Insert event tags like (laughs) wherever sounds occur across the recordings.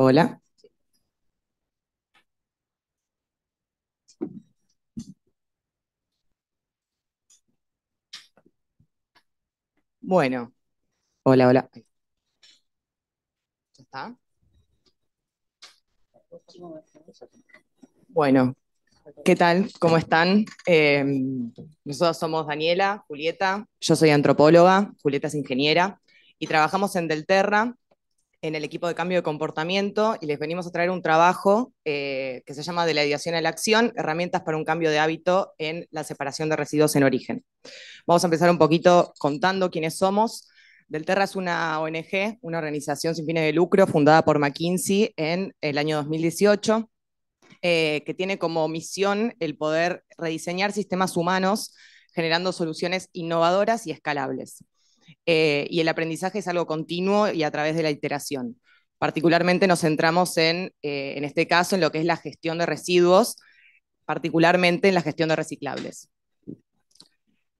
Hola. Bueno, hola, hola. ¿Ya está? Bueno, ¿qué tal? ¿Cómo están? Eh, nosotros somos Daniela, Julieta, yo soy antropóloga, Julieta es ingeniera, y trabajamos en Delterra, en el equipo de cambio de comportamiento, y les venimos a traer un trabajo eh, que se llama De la ideación a la acción, herramientas para un cambio de hábito en la separación de residuos en origen. Vamos a empezar un poquito contando quiénes somos. Delterra es una ONG, una organización sin fines de lucro fundada por McKinsey en el año 2018, eh, que tiene como misión el poder rediseñar sistemas humanos generando soluciones innovadoras y escalables. Eh, y el aprendizaje es algo continuo y a través de la iteración. Particularmente nos centramos en, eh, en este caso, en lo que es la gestión de residuos, particularmente en la gestión de reciclables.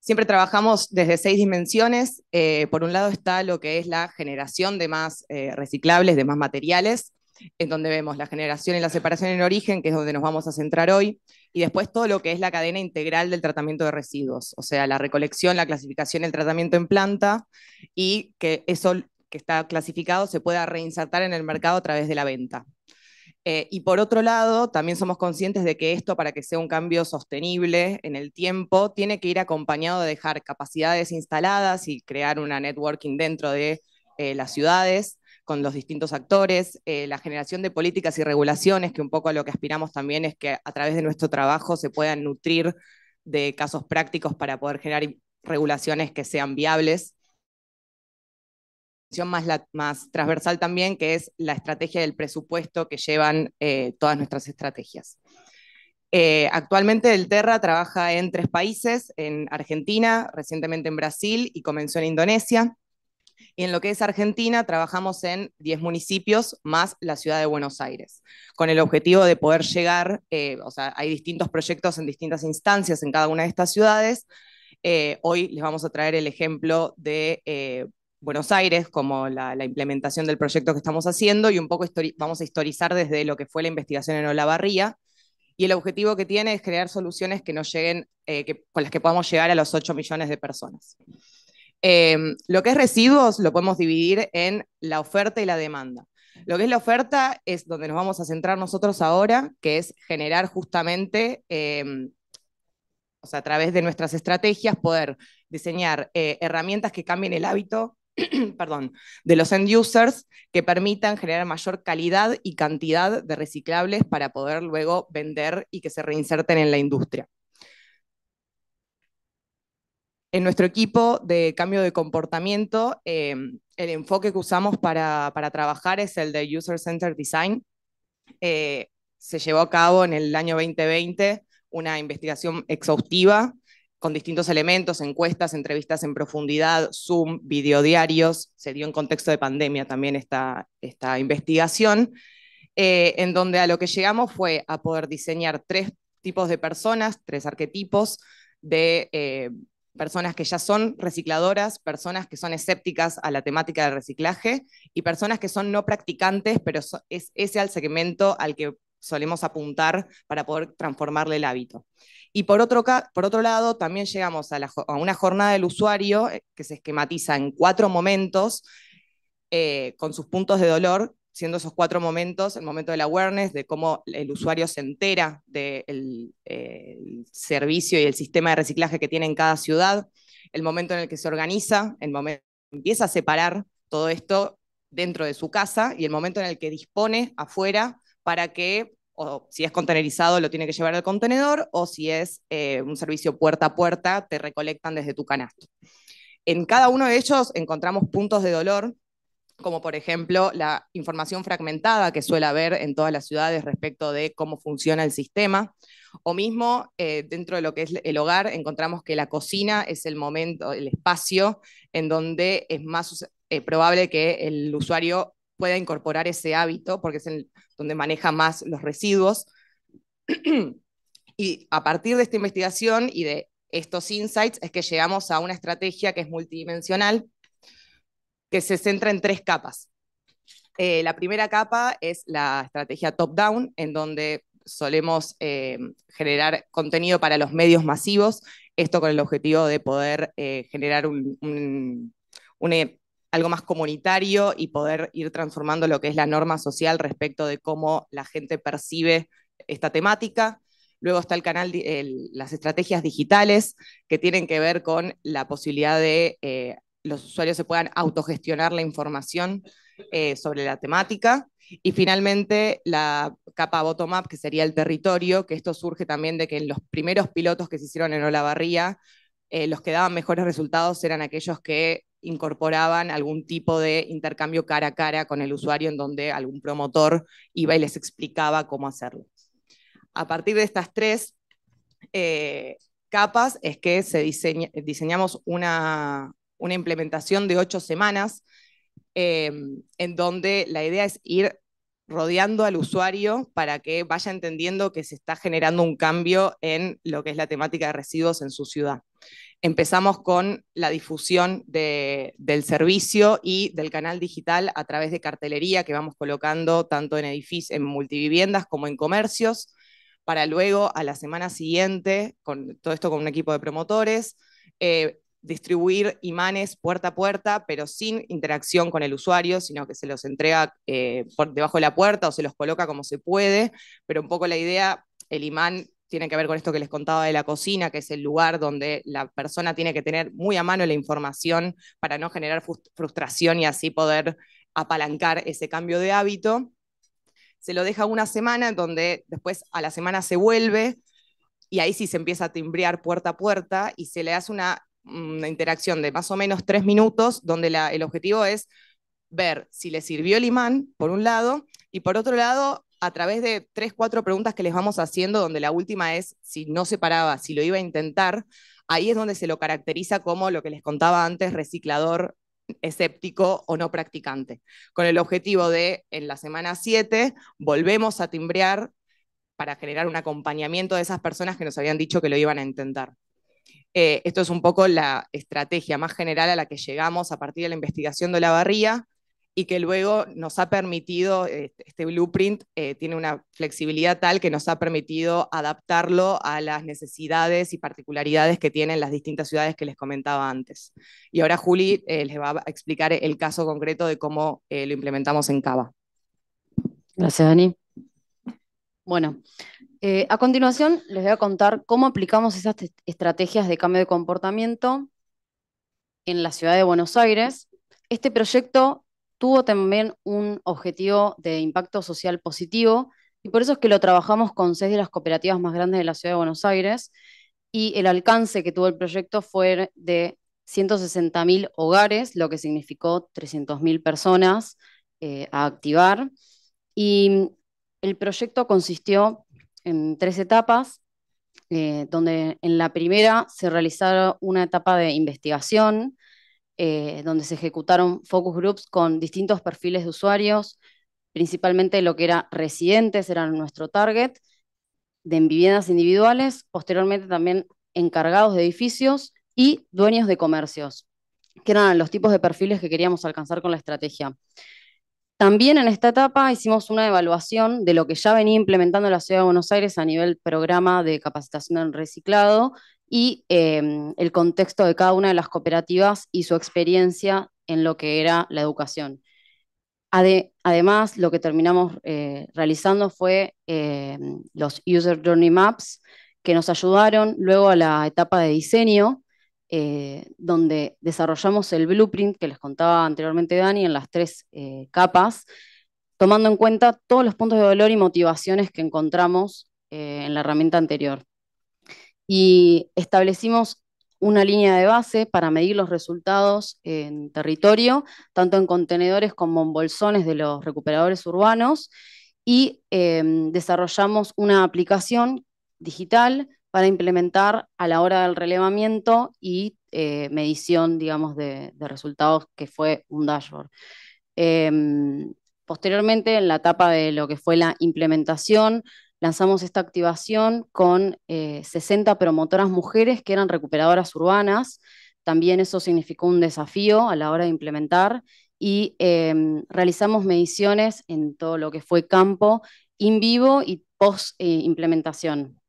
Siempre trabajamos desde seis dimensiones. Eh, por un lado está lo que es la generación de más reciclables, de más materiales, en donde vemos la generación y la separación en origen, que es donde nos vamos a centrar hoy, y después todo lo que es la cadena integral del tratamiento de residuos, o sea, la recolección, la clasificación, el tratamiento en planta, y que eso que está clasificado se pueda reinsertar en el mercado a través de la venta. Eh, y por otro lado, también somos conscientes de que esto, para que sea un cambio sostenible en el tiempo, tiene que ir acompañado de dejar capacidades instaladas y crear una networking dentro de eh, las ciudades con los distintos actores, eh, la generación de políticas y regulaciones, que un poco a lo que aspiramos también es que a través de nuestro trabajo se puedan nutrir de casos prácticos para poder generar regulaciones que sean viables más, más transversal también, que es la estrategia del presupuesto que llevan eh, todas nuestras estrategias. Eh, actualmente el Terra trabaja en tres países, en Argentina, recientemente en Brasil y comenzó en Indonesia. Y en lo que es Argentina, trabajamos en 10 municipios más la ciudad de Buenos Aires, con el objetivo de poder llegar, eh, o sea, hay distintos proyectos en distintas instancias en cada una de estas ciudades. hoy les vamos a traer el ejemplo de Buenos Aires como la, implementación del proyecto que estamos haciendo y un poco vamos a historizar desde lo que fue la investigación en Olavarría. Y el objetivo que tiene es crear soluciones que nos lleguen, eh, con las que podamos llegar a los 8 millones de personas. Em, lo que es residuos lo podemos dividir en la oferta y la demanda. Lo que es la oferta es donde nos vamos a centrar nosotros ahora, que es generar justamente, em, o sea, a través de nuestras estrategias, poder diseñar eh, herramientas que cambien el hábito (clears throat) perdón, de los end users que permitan generar mayor calidad y cantidad de reciclables para poder luego vender y que se reinserten en la industria. En nuestro equipo de cambio de comportamiento, em, el enfoque que usamos para, trabajar es el de User Centered Design. Eh, se llevó a cabo en el año 2020 una investigación exhaustiva con distintos elementos, encuestas, entrevistas en profundidad, Zoom, videodiarios, se dio en contexto de pandemia también esta, esta investigación, eh, en donde a lo que llegamos fue a poder diseñar tres tipos de personas, tres arquetipos de eh, personas que ya son recicladoras, personas que son escépticas a la temática del reciclaje y personas que son no practicantes, pero es ese al segmento al que solemos apuntar para poder transformarle el hábito. Y por otro, por otro lado, también llegamos a, una jornada del usuario eh, que se esquematiza en cuatro momentos eh, con sus puntos de dolor, siendo esos cuatro momentos el momento del awareness, de cómo el usuario se entera del servicio y el sistema de reciclaje que tiene en cada ciudad, el momento en el que se organiza, el momento en que empieza a separar todo esto dentro de su casa y el momento en el que dispone afuera para que o si es contenerizado lo tiene que llevar al contenedor, o si es eh, un servicio puerta a puerta, te recolectan desde tu canasto. En cada uno de ellos encontramos puntos de dolor, como por ejemplo la información fragmentada que suele haber en todas las ciudades respecto de cómo funciona el sistema, o mismo eh, dentro de lo que es el hogar encontramos que la cocina es el momento, el espacio en donde es más eh, probable que el usuario pueda incorporar ese hábito, porque es el, donde maneja más los residuos. (clears throat) y a partir de esta investigación y de estos insights es que llegamos a una estrategia que es multidimensional, que se centra en tres capas. Eh, la primera capa es la estrategia top-down, en donde solemos eh, generar contenido para los medios masivos, esto con el objetivo de poder eh, generar algo más comunitario y poder ir transformando lo que es la norma social respecto de cómo la gente percibe esta temática. Luego está el canal, las estrategias digitales, que tienen que ver con la posibilidad de los usuarios se puedan autogestionar la información eh, sobre la temática. Y finalmente la capa bottom-up, que sería el territorio, que esto surge también de que en los primeros pilotos que se hicieron en Olavarría, eh, los que daban mejores resultados eran aquellos que incorporaban algún tipo de intercambio cara a cara con el usuario en donde algún promotor iba y les explicaba cómo hacerlo. A partir de estas tres eh, capas es que se diseñamos una, una implementación de ocho semanas, em, en donde la idea es ir rodeando al usuario para que vaya entendiendo que se está generando un cambio en lo que es la temática de residuos en su ciudad. Empezamos con la difusión del servicio y del canal digital a través de cartelería que vamos colocando tanto en edificios, en multiviviendas como en comercios, para luego a la semana siguiente, con todo esto con un equipo de promotores, eh, distribuir imanes puerta a puerta, pero sin interacción con el usuario, sino que se los entrega eh, por debajo de la puerta o se los coloca como se puede, pero un poco la idea, el imán tiene que ver con esto que les contaba de la cocina, que es el lugar donde la persona tiene que tener muy a mano la información para no generar frustración y así poder apalancar ese cambio de hábito. Se lo deja una semana, donde después a la semana se vuelve y ahí sí se empieza a timbrear puerta a puerta y se le hace una una interacción de más o menos tres minutos, donde el objetivo es ver si le sirvió el imán, por un lado, y por otro lado, a través de tres, cuatro preguntas que les vamos haciendo, donde la última es si no se paraba, si lo iba a intentar, ahí es donde se lo caracteriza como lo que les contaba antes, reciclador escéptico o no practicante, con el objetivo de, en la semana 7, volvemos a timbrear para generar un acompañamiento de esas personas que nos habían dicho que lo iban a intentar. Eh, esto es un poco la estrategia más general a la que llegamos a partir de la investigación de la barría y que luego nos ha permitido, eh, este blueprint eh, tiene una flexibilidad tal que nos ha permitido adaptarlo a las necesidades y particularidades que tienen las distintas ciudades que les comentaba antes. Y ahora Juli les va a explicar el caso concreto de cómo lo implementamos en Cava. Gracias, Dani. Bueno, eh, a continuación, les voy a contar cómo aplicamos esas estrategias de cambio de comportamiento en la ciudad de Buenos Aires. Este proyecto tuvo también un objetivo de impacto social positivo y por eso es que lo trabajamos con seis de las cooperativas más grandes de la ciudad de Buenos Aires y el alcance que tuvo el proyecto fue de 160.000 hogares, lo que significó 300.000 personas eh, a activar. Y el proyecto consistió en tres etapas, eh, donde en la primera se realizaron una etapa de investigación, eh, donde se ejecutaron focus groups con distintos perfiles de usuarios, principalmente lo que era residentes, eran nuestro target, de viviendas individuales, posteriormente también encargados de edificios y dueños de comercios, que eran los tipos de perfiles que queríamos alcanzar con la estrategia. También en esta etapa hicimos una evaluación de lo que ya venía implementando la Ciudad de Buenos Aires a nivel programa de capacitación en reciclado y em, el contexto de cada una de las cooperativas y su experiencia en lo que era la educación. además, lo que terminamos eh, realizando fue em, los User Journey Maps que nos ayudaron luego a la etapa de diseño eh, donde desarrollamos el blueprint que les contaba anteriormente Dani en las tres eh, capas, tomando en cuenta todos los puntos de valor y motivaciones que encontramos eh, en la herramienta anterior. Y establecimos una línea de base para medir los resultados en territorio, tanto en contenedores como en bolsones de los recuperadores urbanos, y desarrollamos una aplicación digital para implementar a la hora del relevamiento y eh, medición, digamos, de, resultados, que fue un dashboard. Em, posteriormente, en la etapa de lo que fue la implementación, lanzamos esta activación con 60 eh, promotoras mujeres que eran recuperadoras urbanas. También eso significó un desafío a la hora de implementar y em, realizamos mediciones en todo lo que fue campo, in vivo y post eh, implementación.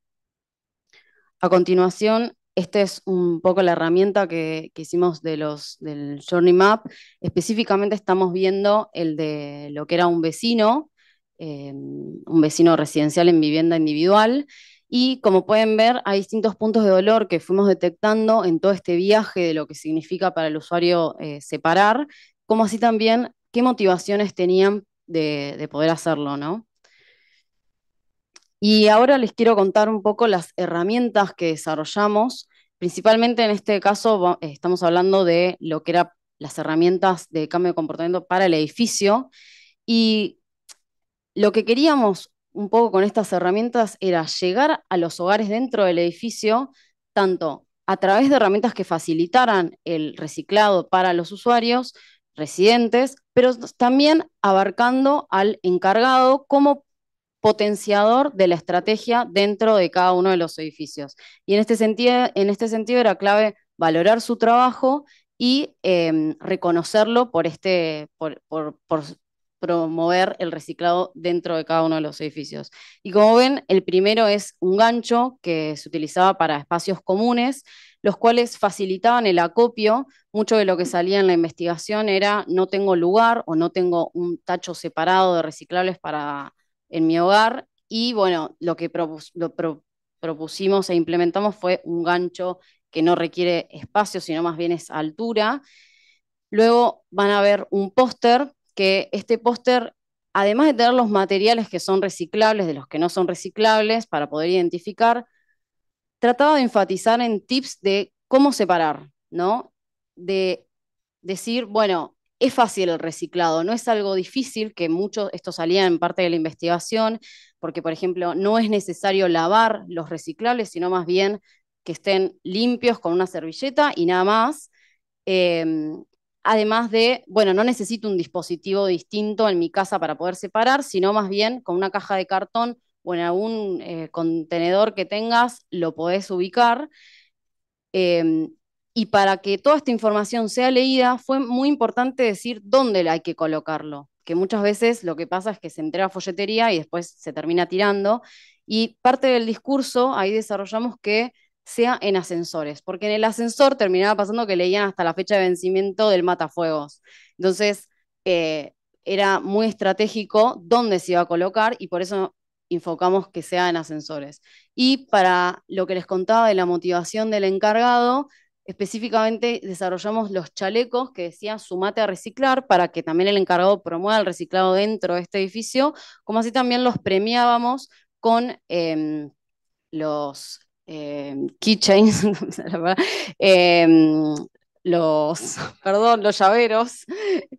A continuación, esta es un poco la herramienta que, hicimos de los, del Journey Map. Específicamente estamos viendo el de lo que era un vecino, em, un vecino residencial en vivienda individual. Y como pueden ver, hay distintos puntos de dolor que fuimos detectando en todo este viaje de lo que significa para el usuario eh, separar, como así también qué motivaciones tenían de, de poder hacerlo, ¿no? Y ahora les quiero contar un poco las herramientas que desarrollamos. Principalmente en este caso estamos hablando de lo que eran las herramientas de cambio de comportamiento para el edificio. Y lo que queríamos un poco con estas herramientas era llegar a los hogares dentro del edificio, tanto a través de herramientas que facilitaran el reciclado para los usuarios residentes, pero también abarcando al encargado como potenciador de la estrategia dentro de cada uno de los edificios. Y en este sentido, en este sentido era clave valorar su trabajo y em, reconocerlo por, este, por, promover el reciclado dentro de cada uno de los edificios. Y como ven, el primero es un gancho que se utilizaba para espacios comunes, los cuales facilitaban el acopio. Mucho de lo que salía en la investigación era no tengo lugar o no tengo un tacho separado de reciclables para en mi hogar y bueno, lo que propusimos e implementamos fue un gancho que no requiere espacio, sino más bien es altura. Luego van a ver un póster, que este póster, además de tener los materiales que son reciclables de los que no son reciclables para poder identificar, trataba de enfatizar en tips de cómo separar, ¿no? De decir, bueno, es fácil el reciclado, no es algo difícil, que mucho, esto salía en parte de la investigación, porque por ejemplo no es necesario lavar los reciclables, sino más bien que estén limpios con una servilleta y nada más. Em, además de, bueno, no necesito un dispositivo distinto en mi casa para poder separar, sino más bien con una caja de cartón o en algún eh, contenedor que tengas, lo podés ubicar. Em, y para que toda esta información sea leída, fue muy importante decir dónde hay que colocarlo, que muchas veces lo que pasa es que se entrega folletería y después se termina tirando. Y parte del discurso, ahí desarrollamos que sea en ascensores, porque en el ascensor terminaba pasando que leían hasta la fecha de vencimiento del matafuegos. Entonces, eh, era muy estratégico dónde se iba a colocar y por eso enfocamos que sea en ascensores. Y para lo que les contaba de la motivación del encargado, Específicamente desarrollamos los chalecos que decían sumate a reciclar para que también el encargado promueva el reciclado dentro de este edificio, como así también los premiábamos con em, los em, keychains, (laughs) em, los, (laughs) perdón, los llaveros,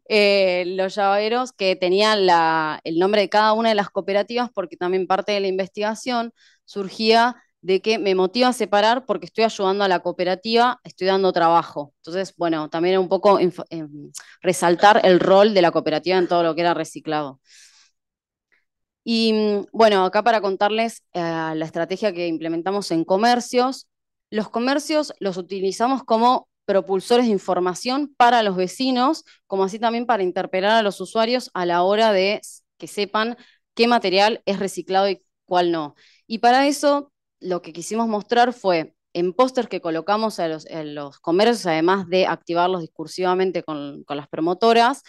eh, los llaveros que tenían el nombre de cada una de las cooperativas, porque también parte de la investigación surgía de que me motiva a separar porque estoy ayudando a la cooperativa, estoy dando trabajo. Entonces, bueno, también un poco resaltar el rol de la cooperativa en todo lo que era reciclado. Y bueno, acá para contarles eh, la estrategia que implementamos en comercios. Los comercios los utilizamos como propulsores de información para los vecinos, como así también para interpelar a los usuarios a la hora de que sepan qué material es reciclado y cuál no. Y para eso lo que quisimos mostrar fue en pósters que colocamos en los, comercios, además de activarlos discursivamente con, las promotoras,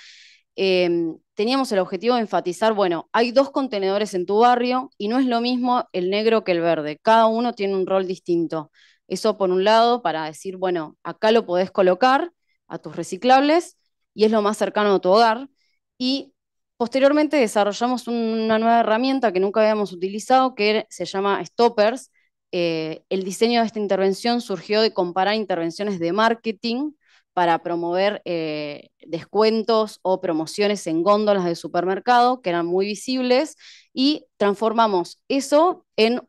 em, teníamos el objetivo de enfatizar, bueno, hay dos contenedores en tu barrio y no es lo mismo el negro que el verde, cada uno tiene un rol distinto. Eso por un lado, para decir, bueno, acá lo podés colocar a tus reciclables y es lo más cercano a tu hogar. Y posteriormente desarrollamos una nueva herramienta que nunca habíamos utilizado, que se llama Stoppers, eh, el diseño de esta intervención surgió de comparar intervenciones de marketing para promover eh, descuentos o promociones en góndolas de supermercado que eran muy visibles y transformamos eso en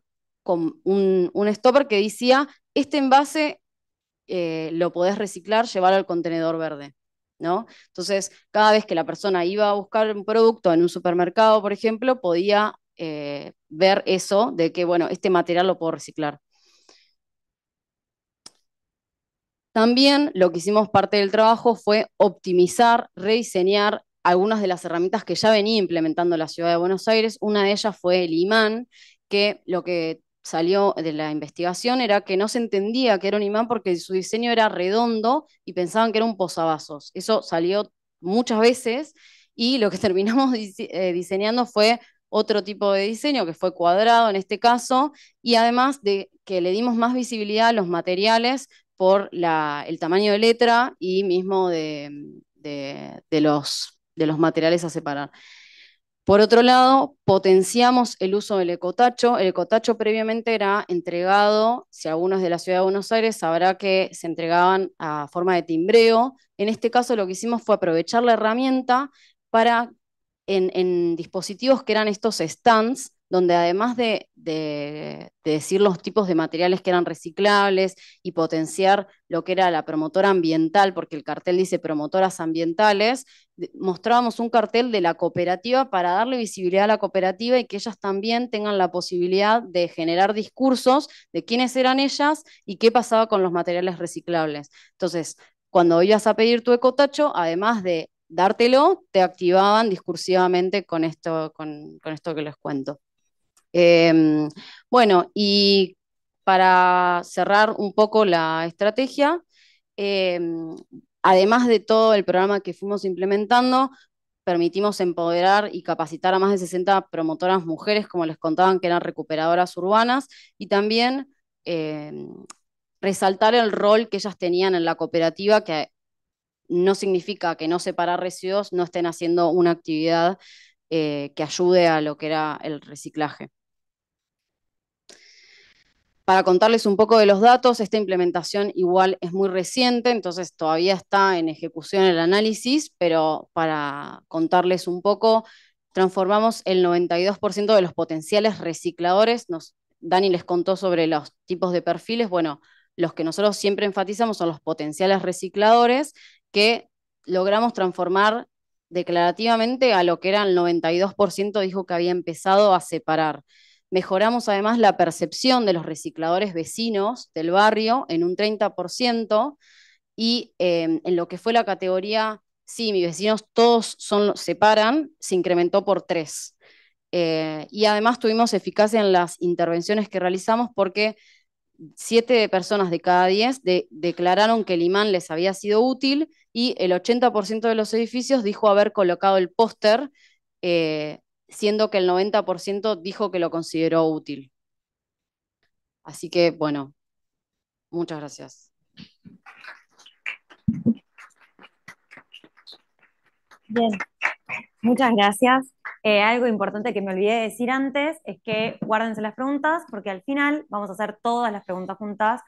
un, stopper que decía, este envase eh, lo podés reciclar, llevarlo al contenedor verde. ¿No? Entonces, cada vez que la persona iba a buscar un producto en un supermercado, por ejemplo, podía eh, ver eso de que, bueno, este material lo puedo reciclar. También lo que hicimos parte del trabajo fue optimizar, rediseñar algunas de las herramientas que ya venía implementando la ciudad de Buenos Aires. Una de ellas fue el imán, que lo que salió de la investigación era que no se entendía que era un imán porque su diseño era redondo y pensaban que era un posavasos. Eso salió muchas veces y lo que (laughs) terminamos eh, diseñando fue otro tipo de diseño que fue cuadrado en este caso y además de que le dimos más visibilidad a los materiales por el tamaño de letra y mismo de, los, de los materiales a separar. Por otro lado, potenciamos el uso del ecotacho. El ecotacho previamente era entregado, si algunos de la ciudad de Buenos Aires sabrá que se entregaban a forma de timbreo. En este caso lo que hicimos fue aprovechar la herramienta para, en, dispositivos que eran estos stands, donde además de, decir los tipos de materiales que eran reciclables y potenciar lo que era la promotora ambiental, porque el cartel dice promotoras ambientales, mostrábamos un cartel de la cooperativa para darle visibilidad a la cooperativa y que ellas también tengan la posibilidad de generar discursos de quiénes eran ellas y qué pasaba con los materiales reciclables. Entonces, cuando ibas a pedir tu ecotacho, además de dártelo, te activaban discursivamente con esto, con, esto que les cuento. Em, bueno, y para cerrar un poco la estrategia, em, además de todo el programa que fuimos implementando, permitimos empoderar y capacitar a más de 60 promotoras mujeres, como les contaban, que eran recuperadoras urbanas, y también em, resaltar el rol que ellas tenían en la cooperativa, que no significa que no separar residuos no estén haciendo una actividad eh, que ayude a lo que era el reciclaje. Para contarles un poco de los datos, esta implementación igual es muy reciente, entonces todavía está en ejecución el análisis, pero para contarles un poco, transformamos el 92% de los potenciales recicladores. Dani les contó sobre los tipos de perfiles. Bueno, los que nosotros siempre enfatizamos son los potenciales recicladores, que logramos transformar declarativamente a lo que era el 92% dijo que había empezado a separar. Mejoramos además la percepción de los recicladores vecinos del barrio en un 30% y em, en lo que fue la categoría, sí, mis vecinos todos son, separan, se incrementó por 3. Eh, y además tuvimos eficacia en las intervenciones que realizamos porque siete personas de cada diez declararon que el imán les había sido útil y el 80% de los edificios dijo haber colocado el póster, eh, siendo que el 90% dijo que lo consideró útil. Así que, bueno, muchas gracias. Bien, muchas gracias. Eh, algo importante que me olvidé de decir antes es que guárdense las preguntas porque al final vamos a hacer todas las preguntas juntas